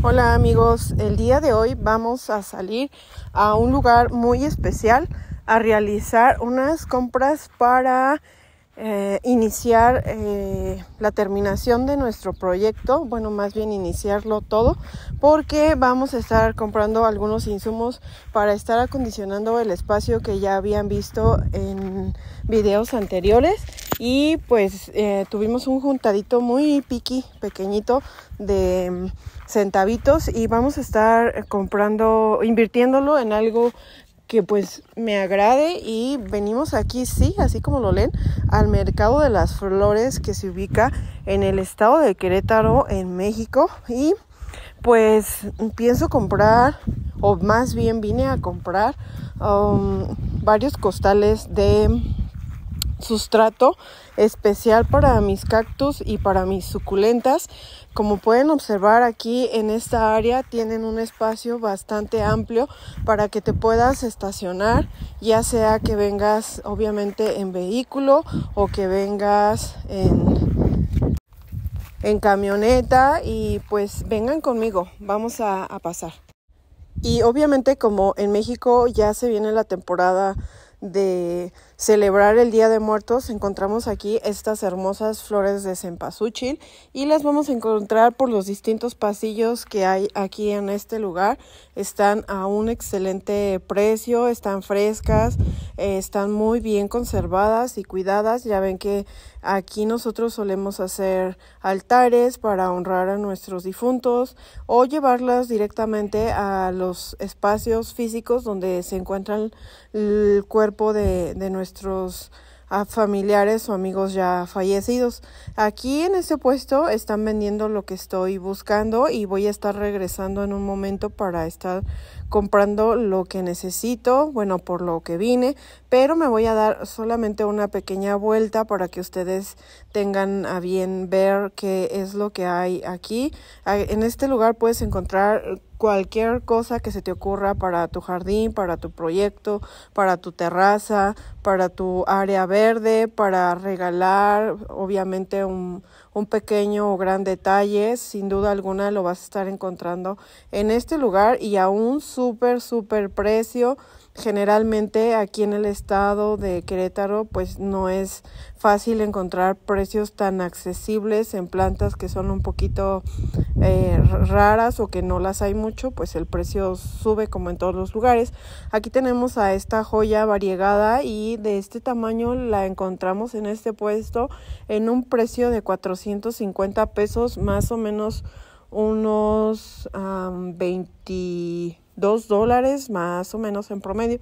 Hola amigos, el día de hoy vamos a salir a un lugar muy especial a realizar unas compras para eh, iniciar eh, la terminación de nuestro proyecto, bueno, más bien iniciarlo todo, porque vamos a estar comprando algunos insumos para estar acondicionando el espacio que ya habían visto en videos anteriores y pues eh, tuvimos un juntadito muy piqui, pequeñito de mm, centavitos y vamos a estar comprando, invirtiéndolo en algo que pues me agrade y venimos aquí, sí, así como lo leen, al mercado de las flores que se ubica en el estado de Querétaro, en México. Y pues pienso comprar, o más bien vine a comprar um, varios costales de sustrato especial para mis cactus y para mis suculentas. Como pueden observar aquí en esta área tienen un espacio bastante amplio para que te puedas estacionar, ya sea que vengas obviamente en vehículo o que vengas en, camioneta y pues vengan conmigo, vamos a pasar. Y obviamente como en México ya se viene la temporada de celebrar el Día de Muertos, encontramos aquí estas hermosas flores de cempasúchil y las vamos a encontrar por los distintos pasillos que hay aquí en este lugar. Están a un excelente precio, están frescas, eh, están muy bien conservadas y cuidadas. Ya ven que aquí nosotros solemos hacer altares para honrar a nuestros difuntos o llevarlas directamente a los espacios físicos donde se encuentran el cuerpo de, de nuestros a familiares o amigos ya fallecidos. Aquí en este puesto están vendiendo lo que estoy buscando y voy a estar regresando en un momento para estar comprando lo que necesito, bueno, por lo que vine, pero me voy a dar solamente una pequeña vuelta para que ustedes tengan a bien ver qué es lo que hay aquí. En este lugar puedes encontrar cualquier cosa que se te ocurra para tu jardín, para tu proyecto, para tu terraza, para tu área verde, para regalar, obviamente un, un pequeño o gran detalle, sin duda alguna lo vas a estar encontrando en este lugar y a un súper, súper precio. Generalmente aquí en el estado de Querétaro pues no es fácil encontrar precios tan accesibles en plantas que son un poquito eh, raras o que no las hay mucho, pues el precio sube como en todos los lugares. Aquí tenemos a esta joya variegada y de este tamaño la encontramos en este puesto en un precio de 450 pesos, más o menos unos um, 20 dos dólares más o menos en promedio.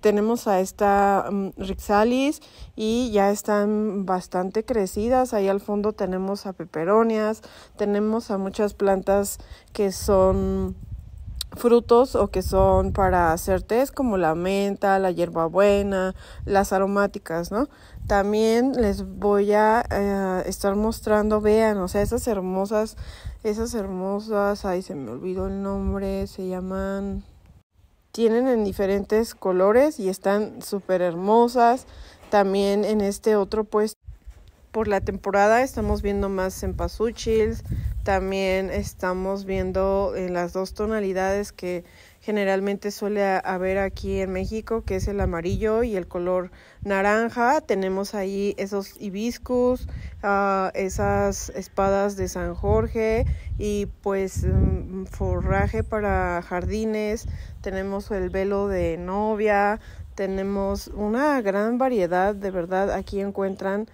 tenemos a esta um, Rixalis y ya están bastante crecidas. Ahí al fondo tenemos a peperonias, tenemos a muchas plantas que son frutos o que son para hacer test como la menta, la hierbabuena, las aromáticas, ¿no? También les voy a eh, estar mostrando, vean, o sea, esas hermosas, esas hermosas, ahí se me olvidó el nombre, se llaman, tienen en diferentes colores y están súper hermosas. También en este otro puesto, por la temporada estamos viendo más cempasúchils, también estamos viendo en las dos tonalidades que generalmente suele haber aquí en México, que es el amarillo y el color naranja. Tenemos ahí esos hibiscus, uh, esas espadas de San Jorge y pues um, forraje para jardines. Tenemos el velo de novia. Tenemos una gran variedad, de verdad, aquí encuentran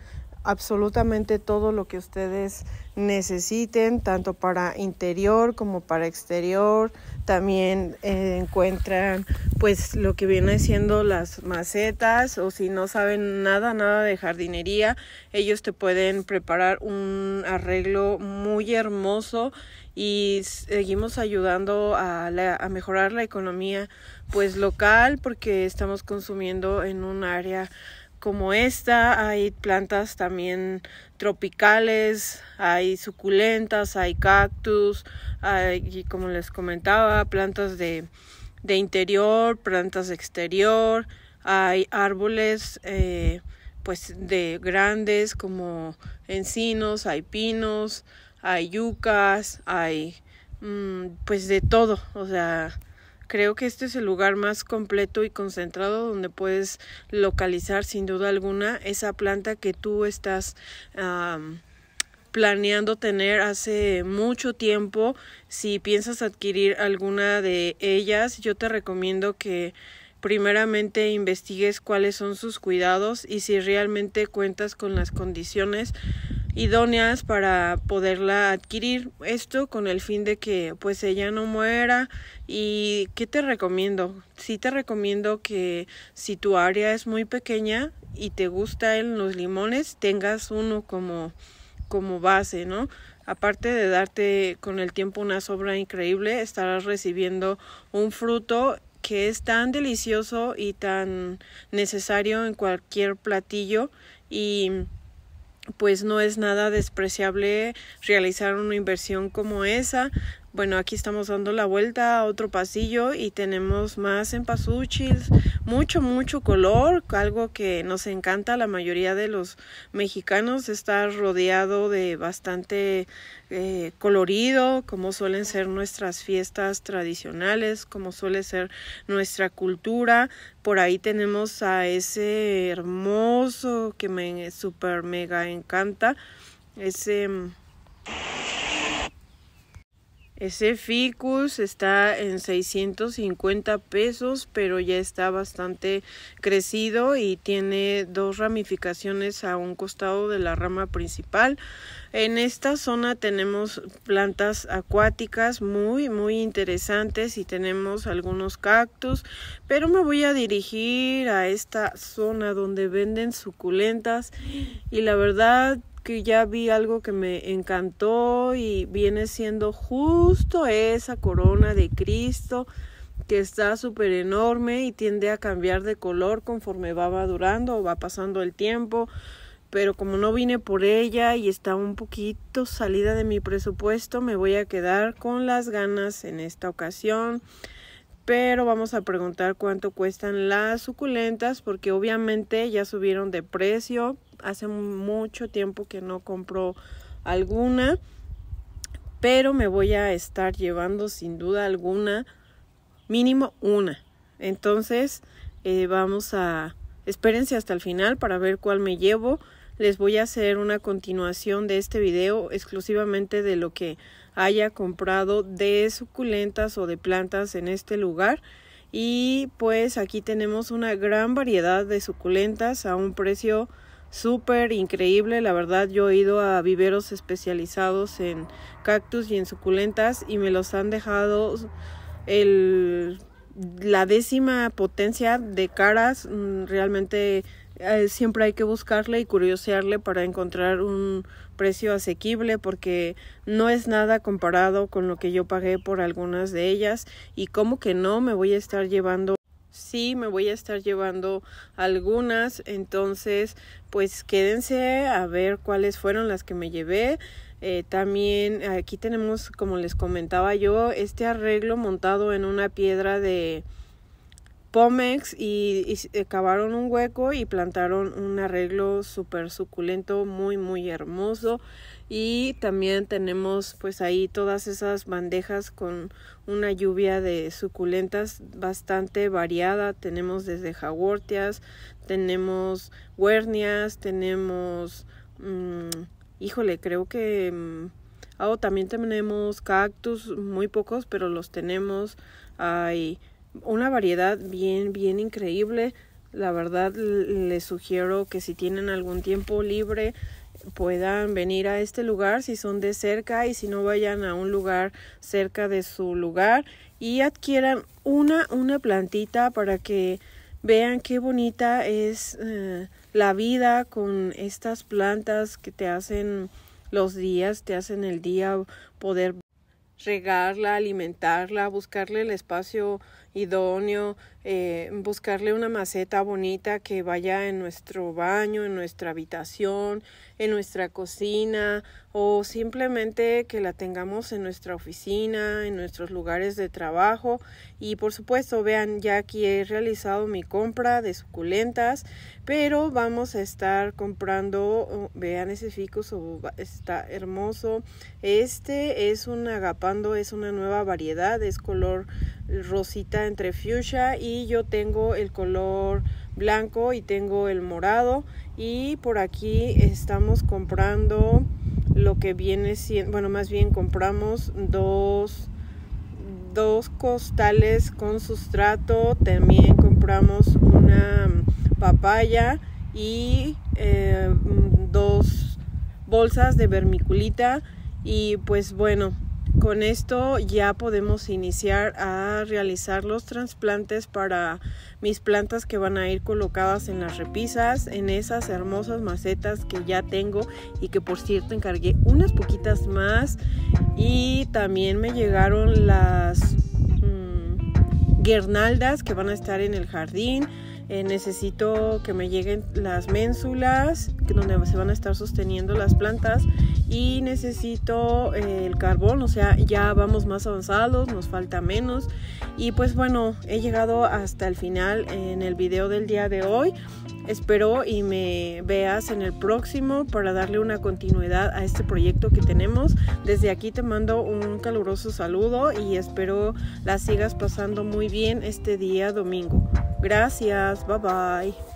absolutamente todo lo que ustedes necesiten, tanto para interior como para exterior. También eh, encuentran pues lo que viene siendo las macetas o si no saben nada, nada de jardinería, ellos te pueden preparar un arreglo muy hermoso y seguimos ayudando a, a mejorar la economía pues local porque estamos consumiendo en un área como esta, hay plantas también tropicales, hay suculentas, hay cactus, hay, como les comentaba, plantas de, de interior, plantas de exterior, hay árboles eh, pues de grandes como encinos, hay pinos, hay yucas, hay mm, pues de todo, o sea, creo que este es el lugar más completo y concentrado donde puedes localizar sin duda alguna esa planta que tú estás planeando tener hace mucho tiempo. Si piensas adquirir alguna de ellas, yo te recomiendo que primeramente investigues cuáles son sus cuidados y si realmente cuentas con las condiciones idóneas para poderla adquirir. Esto con el fin de que pues ella no muera. Y qué te recomiendo sí te recomiendo que si tu área es muy pequeña y te gusta en los limones tengas uno como como base, ¿no? Aparte de darte con el tiempo una sobra increíble, estarás recibiendo un fruto que es tan delicioso y tan necesario en cualquier platillo. Y pues no es nada despreciable realizar una inversión como esa. Bueno, aquí estamos dando la vuelta a otro pasillo y tenemos más empasuchis, mucho, mucho color, algo que nos encanta a la mayoría de los mexicanos, está rodeado de bastante eh, colorido, como suelen ser nuestras fiestas tradicionales, como suele ser nuestra cultura. Por ahí tenemos a ese hermoso que me super mega encanta, ese ese ficus está en 650 pesos, pero ya está bastante crecido y tiene dos ramificaciones a un costado de la rama principal. En esta zona tenemos plantas acuáticas muy muy interesantes y tenemos algunos cactus, pero me voy a dirigir a esta zona donde venden suculentas y la verdad que ya vi algo que me encantó y viene siendo justo esa corona de Cristo que está súper enorme y tiende a cambiar de color conforme va madurando o va pasando el tiempo. Pero como no vine por ella y está un poquito salida de mi presupuesto, me voy a quedar con las ganas en esta ocasión pero vamos a preguntar cuánto cuestan las suculentas porque obviamente ya subieron de precio. Hace mucho tiempo que no compro alguna, pero me voy a estar llevando sin duda alguna, mínimo una. Entonces, eh, vamos a, espérense hasta el final para ver cuál me llevo. Les voy a hacer una continuación de este video exclusivamente de lo que haya comprado de suculentas o de plantas en este lugar. Y pues aquí tenemos una gran variedad de suculentas a un precio súper increíble. La verdad yo he ido a viveros especializados en cactus y en suculentas y me los han dejado el, la décima potencia de caras. Mm, realmente eh, siempre hay que buscarle y curiosearle para encontrar un precio asequible porque no es nada comparado con lo que yo pagué por algunas de ellas y como que no me voy a estar llevando sí me voy a estar llevando algunas entonces pues quédense a ver cuáles fueron las que me llevé eh, también aquí tenemos como les comentaba yo este arreglo montado en una piedra de Pomex y, y, cavaron un hueco y plantaron un arreglo súper suculento, muy, muy hermoso. Y también tenemos pues ahí todas esas bandejas con una lluvia de suculentas bastante variada. Tenemos desde jaguartias, tenemos huernias, tenemos... Mmm, híjole, creo que... Mm, oh, también tenemos cactus, muy pocos, pero los tenemos. Hay una variedad bien, bien increíble. La verdad les sugiero que si tienen algún tiempo libre puedan venir a este lugar si son de cerca y si no vayan a un lugar cerca de su lugar y adquieran una, una plantita para que vean qué bonita es eh, la vida con estas plantas que te hacen los días, te hacen el día poder regarla, alimentarla, buscarle el espacio idóneo, eh, buscarle una maceta bonita que vaya en nuestro baño, en nuestra habitación, en nuestra cocina o simplemente que la tengamos en nuestra oficina, en nuestros lugares de trabajo. Y por supuesto vean ya aquí he realizado mi compra de suculentas pero vamos a estar comprando vean ese ficus está hermoso. Este es un agapando es una nueva variedad es color rosita entre fuchsia y yo tengo el color blanco y tengo el morado. Y por aquí estamos comprando lo que viene siendo bueno más bien compramos dos dos costales con sustrato. También compramos una papaya y eh, dos bolsas de vermiculita. Y pues bueno con esto ya podemos iniciar a realizar los trasplantes para mis plantas que van a ir colocadas en las repisas, en esas hermosas macetas que ya tengo y que por cierto encargué unas poquitas más. Y también me llegaron las mm, guirnaldas que van a estar en el jardín eh, necesito que me lleguen las ménsulas donde se van a estar sosteniendo las plantas y necesito eh, el carbón, o sea, ya vamos más avanzados, nos falta menos y pues bueno, he llegado hasta el final en el video del día de hoy. Espero y me veas en el próximo para darle una continuidad a este proyecto que tenemos. Desde aquí te mando un caluroso saludo y espero la sigas pasando muy bien este día domingo. Gracias, bye bye.